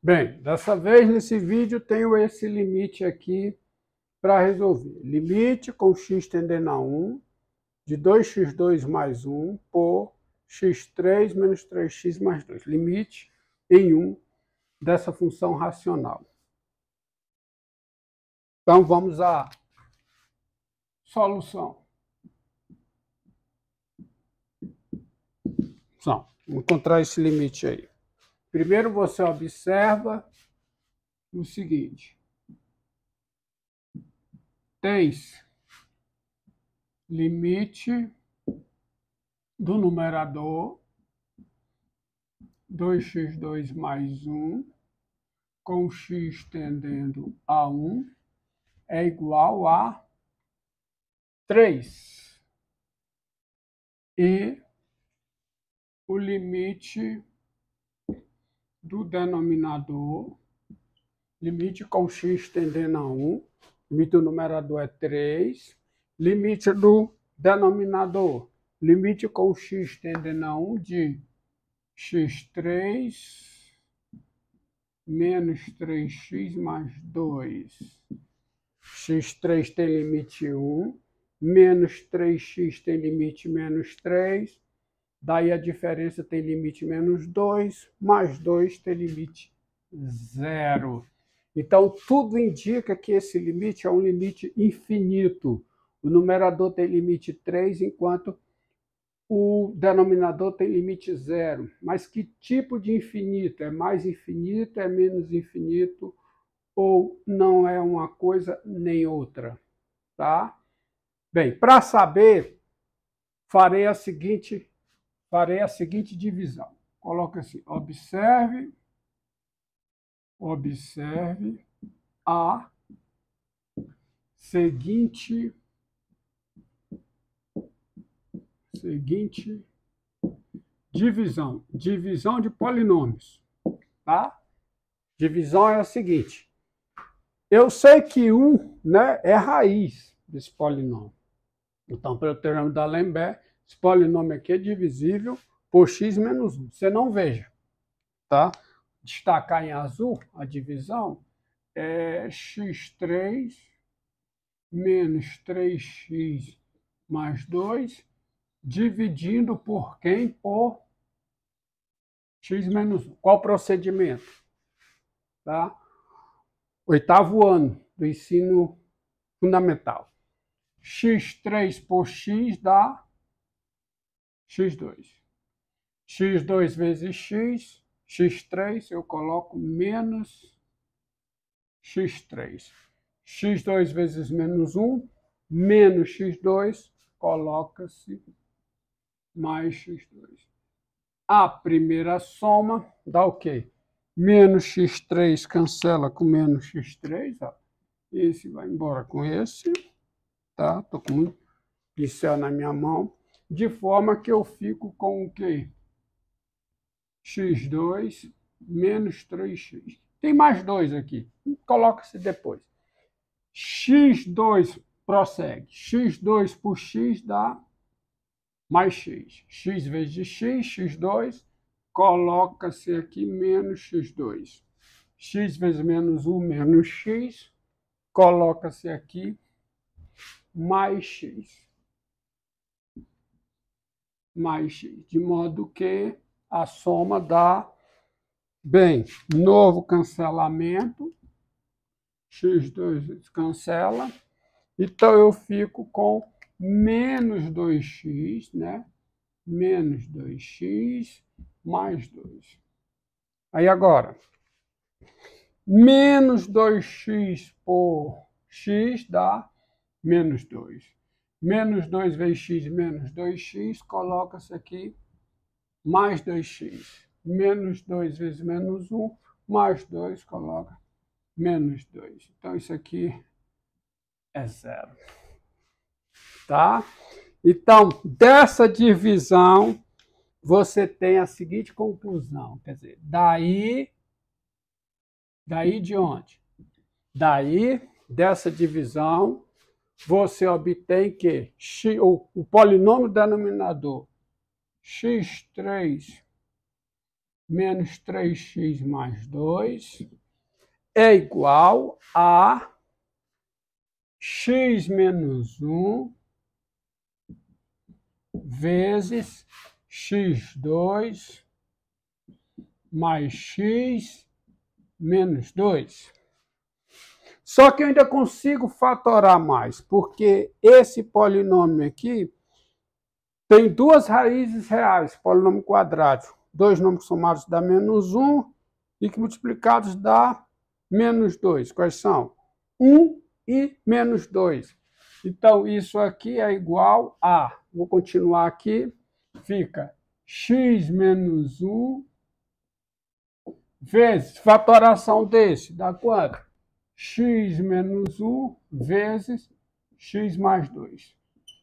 Bem, dessa vez nesse vídeo tenho esse limite aqui para resolver. Limite com x tendendo a 1 de 2x2 mais 1 por x3 menos 3x mais 2. Limite em 1 dessa função racional. Então vamos à solução. Vamos encontrar esse limite aí. Primeiro você observa o seguinte. Tens limite do numerador 2x2 mais 1 com x tendendo a 1 é igual a 3. E o limite do denominador, limite com x tendendo a 1, limite do numerador é 3, limite do denominador, limite com x tendendo a 1 de x3 menos 3x mais 2. x3 tem limite 1, menos 3x tem limite menos 3, Daí a diferença tem limite menos 2, mais 2 tem limite zero. Então, tudo indica que esse limite é um limite infinito. O numerador tem limite 3, enquanto o denominador tem limite zero. Mas que tipo de infinito? É mais infinito, é menos infinito, ou não é uma coisa nem outra? Tá? Bem, para saber, farei a seguinte farei a seguinte divisão. Coloca assim, observe, observe a seguinte, seguinte divisão. Divisão de polinômios, tá? Divisão é a seguinte. Eu sei que 1 um, né, é raiz desse polinômio. Então, pelo teorema da Lembert, esse polinômio aqui é divisível por x menos 1. Você não veja, tá? Destacar em azul a divisão é x3 menos 3x mais 2, dividindo por quem? Por x menos 1. Qual o procedimento? Tá? Oitavo ano do ensino fundamental. x3 por x dá x2. x2 vezes x, x3, eu coloco menos x3. x2 vezes menos 1, menos x2, coloca-se mais x2. A primeira soma dá o quê? Menos x3 cancela com menos x3, ó. Esse vai embora com esse, tá? Com um pincel na minha mão de forma que eu fico com o quê? x2 menos 3x. Tem mais 2 aqui, coloca-se depois. x2 prossegue. x2 por x dá mais x. x vezes x, x2, coloca-se aqui menos x2. x vezes menos 1 menos x, coloca-se aqui mais x mais x, de modo que a soma dá, bem, novo cancelamento, x2 cancela, então eu fico com menos 2x, né? Menos 2x mais 2. Aí agora, menos 2x por x dá menos 2 menos 2 vezes x menos 2x, coloca-se aqui mais 2x. Menos 2 vezes menos 1, mais 2, coloca menos 2. Então, isso aqui é zero. Tá? Então, dessa divisão, você tem a seguinte conclusão. Quer dizer, daí, daí de onde? Daí, dessa divisão, você obtém que x, o, o polinômio denominador x3 menos 3x mais 2 é igual a x menos 1 vezes x2 mais x menos 2. Só que eu ainda consigo fatorar mais, porque esse polinômio aqui tem duas raízes reais, polinômio quadrado. Dois números somados dá menos 1 e que multiplicados dá menos 2. Quais são? 1 e menos 2. Então, isso aqui é igual a, vou continuar aqui, fica x menos 1 vezes, fatoração desse, dá quanto? X menos 1 vezes x mais 2.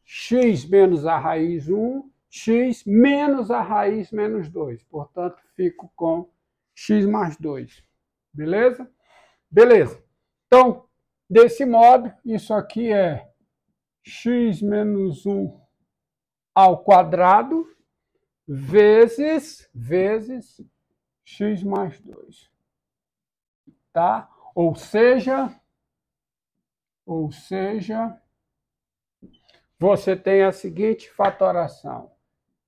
x menos a raiz 1, x menos a raiz menos 2. Portanto, fico com x mais 2. Beleza? Beleza. Então, desse modo, isso aqui é x menos 1 ao quadrado vezes, vezes x mais 2. Tá? Ou seja, ou seja, você tem a seguinte fatoração.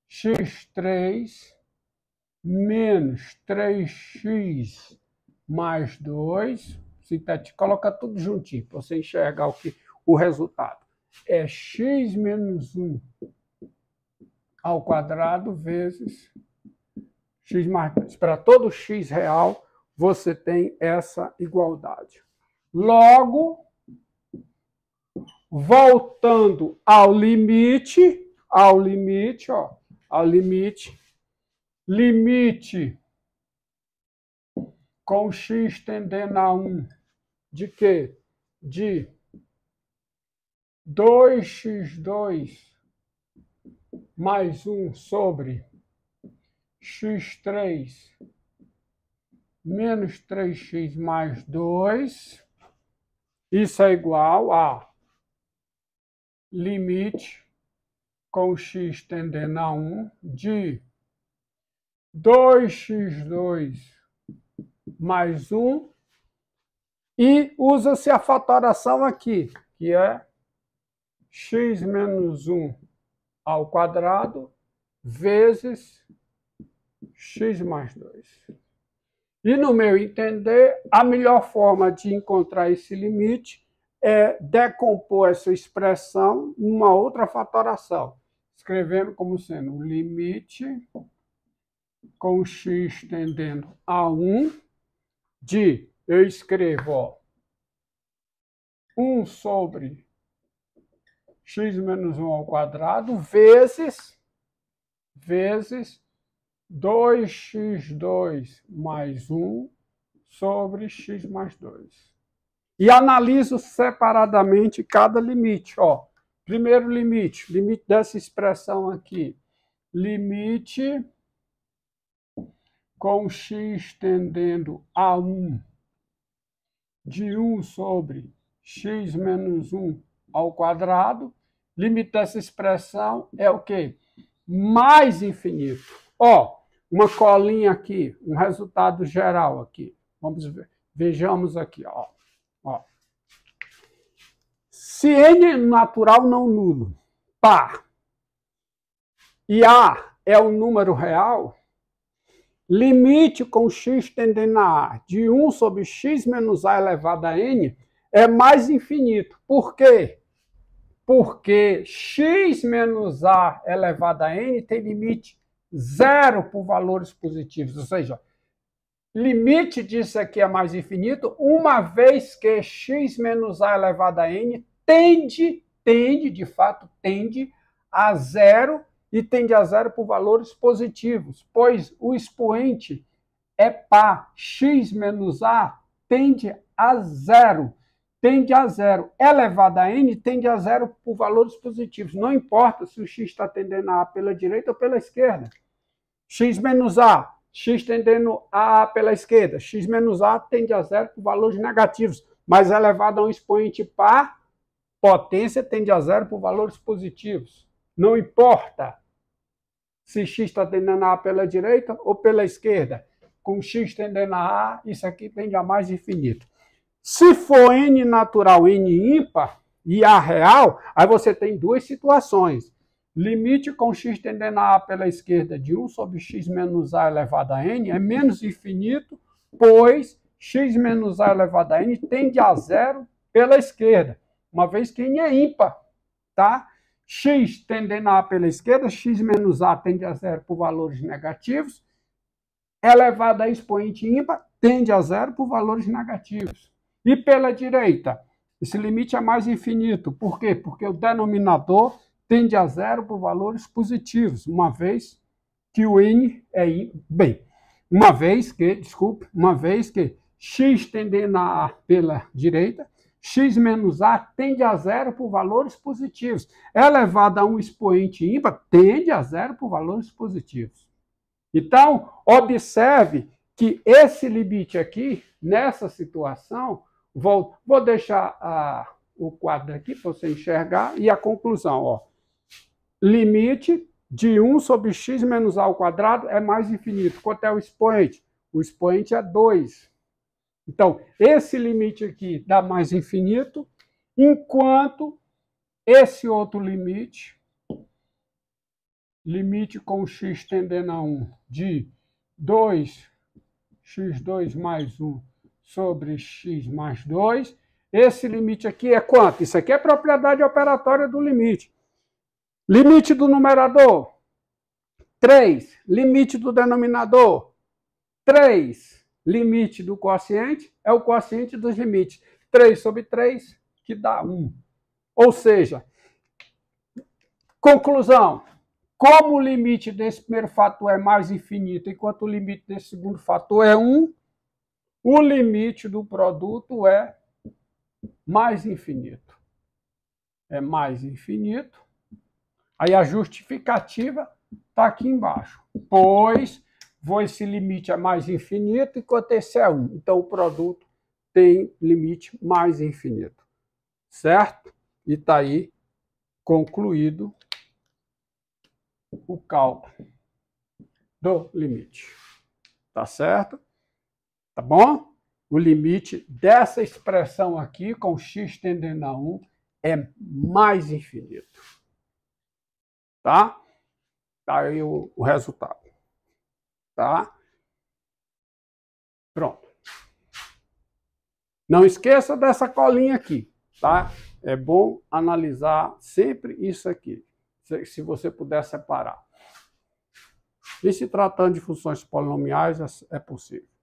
x3 menos 3x mais 2, sintético, coloca tudo juntinho para você enxergar o, que, o resultado. É x menos 1 ao quadrado vezes x mais 2. Para todo x real, você tem essa igualdade. Logo, voltando ao limite, ao limite, ó, ao limite, limite com x tendendo a 1 de quê? De 2x2 mais 1 sobre x3 menos 3x mais 2. Isso é igual a limite com x tendendo a 1 de 2x2 mais 1 e usa-se a fatoração aqui, que é x menos 1 ao quadrado vezes x mais 2. E, no meu entender, a melhor forma de encontrar esse limite é decompor essa expressão em uma outra fatoração, escrevendo como sendo o limite com x tendendo a 1 de, eu escrevo, ó, 1 sobre x menos 1 ao quadrado vezes, vezes 2x2 mais 1 sobre x mais 2. E analiso separadamente cada limite. Ó, primeiro limite, limite dessa expressão aqui. Limite com x tendendo a 1 de 1 sobre x menos 1 ao quadrado. Limite dessa expressão é o quê? Mais infinito. Ó, uma colinha aqui, um resultado geral aqui. Vamos ver. Vejamos aqui, ó. ó. Se n natural não nulo, par, e A é o número real, limite com x tendendo a A de 1 sobre x menos A elevado a n é mais infinito. Por quê? Porque x menos A elevado a n tem limite zero por valores positivos, ou seja, limite disso aqui é mais infinito, uma vez que x menos a elevado a n tende, tende, de fato, tende a zero e tende a zero por valores positivos, pois o expoente é par, x menos a tende a zero tende a zero. Elevado a n tende a zero por valores positivos. Não importa se o x está tendendo a A pela direita ou pela esquerda. x menos a, x tendendo a A pela esquerda. x menos a tende a zero por valores negativos. Mas elevado a um expoente par, potência tende a zero por valores positivos. Não importa se x está tendendo a A pela direita ou pela esquerda. com x tendendo a A, isso aqui tende a mais infinito. Se for n natural, n ímpar e A real, aí você tem duas situações. Limite com x tendendo a A pela esquerda de 1 sobre x menos A elevado a n é menos infinito, pois x menos A elevado a n tende a zero pela esquerda, uma vez que n é ímpar, tá? x tendendo a A pela esquerda, x menos A tende a zero por valores negativos, elevado a expoente ímpar tende a zero por valores negativos. E pela direita, esse limite é mais infinito. Por quê? Porque o denominador tende a zero por valores positivos, uma vez que o n é bem, uma vez que, desculpe, uma vez que x tendendo a A pela direita, x menos a tende a zero por valores positivos. Elevado a um expoente ímpar, tende a zero por valores positivos. Então, observe que esse limite aqui, nessa situação, Vou, vou deixar a, o quadro aqui para você enxergar e a conclusão. Ó. Limite de 1 sobre x menos a ao quadrado é mais infinito. Quanto é o expoente? O expoente é 2. Então, esse limite aqui dá mais infinito, enquanto esse outro limite, limite com x tendendo a 1 de 2, x2 mais 1 sobre x mais 2. Esse limite aqui é quanto? Isso aqui é propriedade operatória do limite. Limite do numerador, 3. Limite do denominador, 3. Limite do quociente é o quociente dos limites. 3 sobre 3, que dá 1. Ou seja, conclusão, como o limite desse primeiro fator é mais infinito, enquanto o limite desse segundo fator é 1, o limite do produto é mais infinito. É mais infinito. Aí a justificativa está aqui embaixo. Pois esse limite é mais infinito enquanto esse é 1. Então o produto tem limite mais infinito. Certo? E está aí concluído o cálculo do limite. Tá certo? Tá bom? O limite dessa expressão aqui, com x tendendo a 1, é mais infinito. Tá? Tá aí o, o resultado. Tá? Pronto. Não esqueça dessa colinha aqui, tá? É bom analisar sempre isso aqui, se você puder separar. E se tratando de funções polinomiais, é, é possível.